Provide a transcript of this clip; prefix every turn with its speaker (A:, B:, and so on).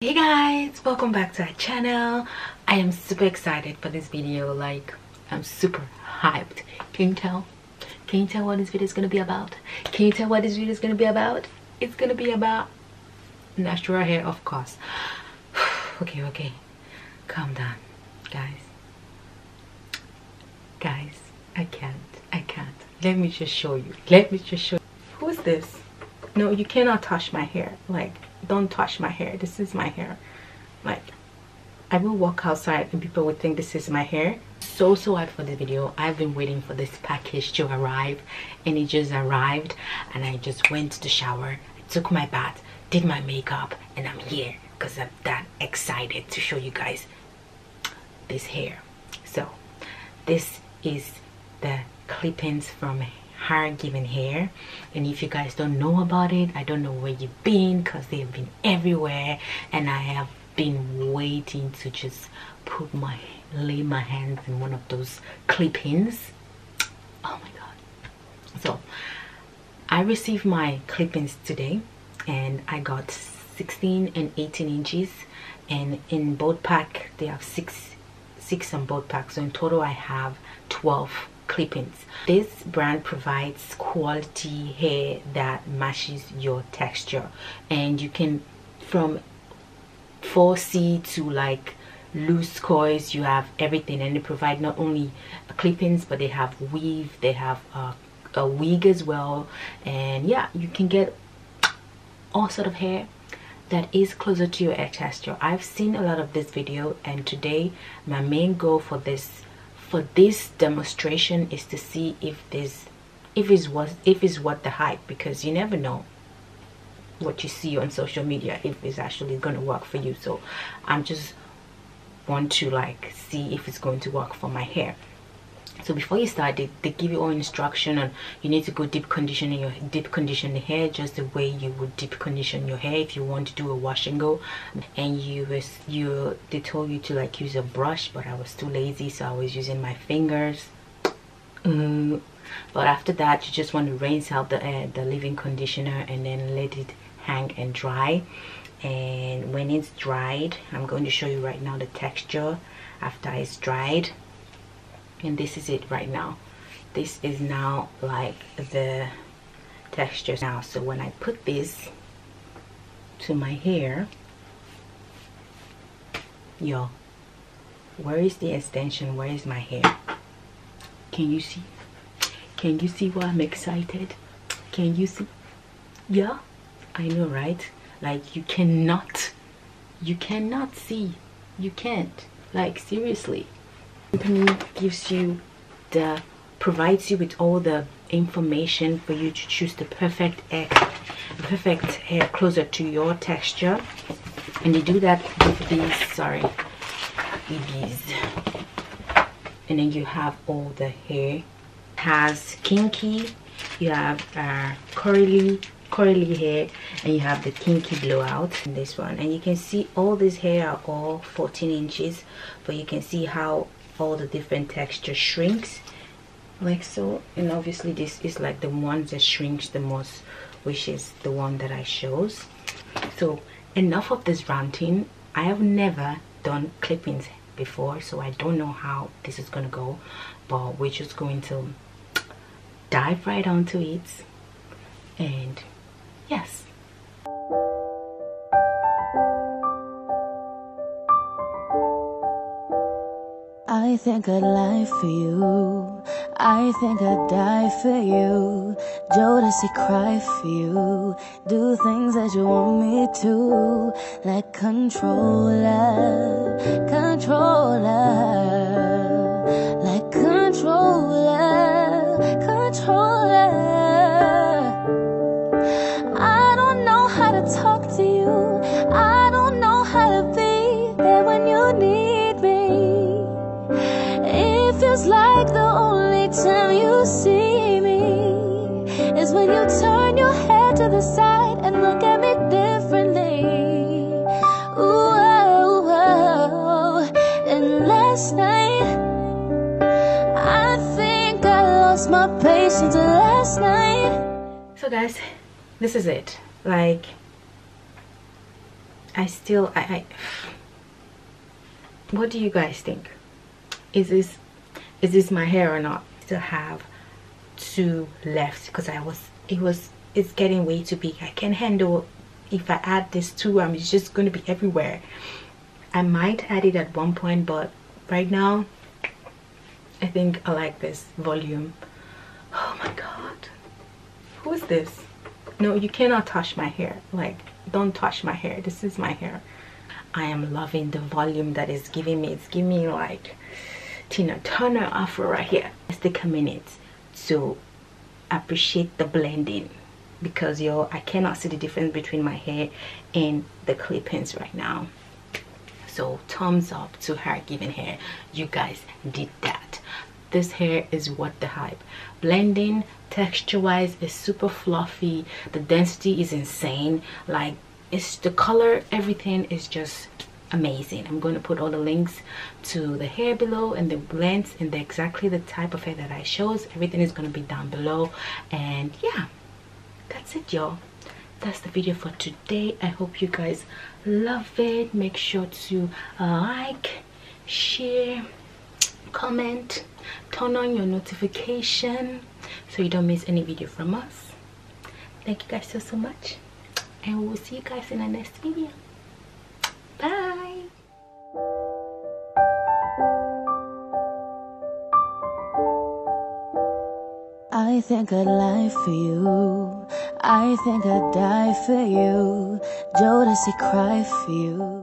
A: hey guys welcome back to our channel. I am super excited for this video like i'm super hyped. Can you tell? Can you tell what this video is to be about? Can you tell what this video is to be about? It's to be about natural hair of course. Okay okay. Calm down guys. Guys i can't i can't. Let me just show you. Let me just show you. Who's this? No you cannot touch my hair. Like don't touch my hair. This is my hair. Like I will walk outside and people would think this is my hair. So so hyped for this video. I've been waiting for this package to arrive and it just arrived and I just went to the shower I took my bath did my makeup and I'm here because I'm that excited to show you guys this hair. So this is the clip-ins from Her Given Hair. And if you guys don't know about it i don't know where you've been because they have been everywhere. And i have been waiting to just put my lay my hands in one of those clip-ins. Oh my god. So i received my clip-ins today and i got 16 and 18 inches. And in both pack they have six six on both packs so in total i have 12 clip-ins. This brand provides quality hair that matches your texture. And you can from 4c to like loose coils you have everything. And they provide not only clip-ins but they have weave they have a wig as well. And yeah you can get all sort of hair that is closer to your texture i've seen a lot of this video and today my main goal for this for this demonstration is to see if this if it's what if it's what the hype because you never know what you see on social media if it's actually gonna work for you. So i'm just want to like see if it's going to work for my hair so before you start they, they give you all instruction on you need to go deep condition your deep condition the hair just the way you would deep condition your hair. If you want to do a wash and go and you was you they told you to like use a brush but i was too lazy so i was using my fingers. Mm. but after that you just want to rinse out the uh, the leave-in conditioner and then let it hang and dry. And when it's dried i'm going to show you right now the texture after it's dried and this is it right now. This is now like the texture now. So when I put this to my hair yo where is the extension? Where is my hair? Can you see? Can you see why I'm excited? Can you see? Yeah I know right? Like you cannot you cannot see. You can't. Like seriously company gives you the provides you with all the information for you to choose the perfect hair perfect hair closer to your texture. And you do that with these sorry with these. And then you have all the hair. Has kinky you have uh, curly curly hair and you have the kinky blowout in this one. And you can see all these hair are all 14 inches but you can see how all the different texture shrinks. Like so and obviously this is like the one that shrinks the most which is the one that I chose. So enough of this ranting. I have never done clip-ins before so I don't know how this is gonna go but we're just going to dive right onto it. And yes
B: I think I'd lie for you. I think I'd die for you. Jodeci cry for you. Do things that you want me to. Like controller, controller. You turn your head to the side and look at me differently. Ooh, oh, oh. and last night I think I lost my patience last night.
A: so guys this is it like I still I, I what do you guys think is this is this my hair or not still have two left because I was it was it's getting way too big. I can't handle if I add this two um it's just going to be everywhere. I might add it at one point but right now I think I like this volume. Oh my god. Who is this? No you cannot touch my hair. Like don't touch my hair. This is my hair. I am loving the volume that is giving me. It's giving me like Tina Turner afro right here. Let's take a minute to appreciate the blending because yo I cannot see the difference between my hair and the clip-ins right now. So thumbs up to Her Given Hair. You guys did that. This hair is what the hype. Blending texture wise is super fluffy. The density is insane. Like it's the color everything is just amazing. I'm going to put all the links to the hair below and the blends and the, exactly the type of hair that i chose. Everything is going to be down below. And yeah that's it y'all. That's the video for today. I hope you guys love it. Make sure to uh, like share comment turn on your notification so you don't miss any video from us. Thank you guys so so much. And we'll see you guys in the next video
B: I think I'd lie for you. I think I'd die for you. Jodeci cry for you.